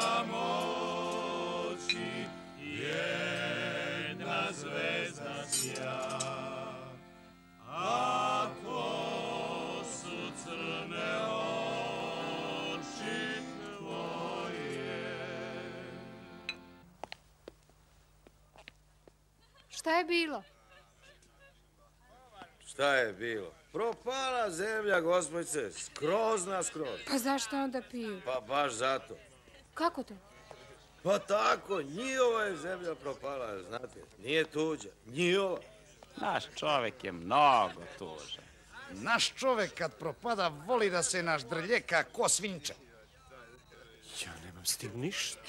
samoći jedna zvezda sja. A to su crne oči tvoje. Šta je bilo? Šta je bilo? Propala zemlja, gospodice, skroz na skroz. Pa zašto onda piju? Pa baš zato. Kako to? Pa tako, njihova je zemlja propala, znate. Nije tuđa, njihova. Naš čovek je mnogo tužan. Naš čovek kad propada voli da se naš drljeka ko svinča. Ja nemam s tim ništa.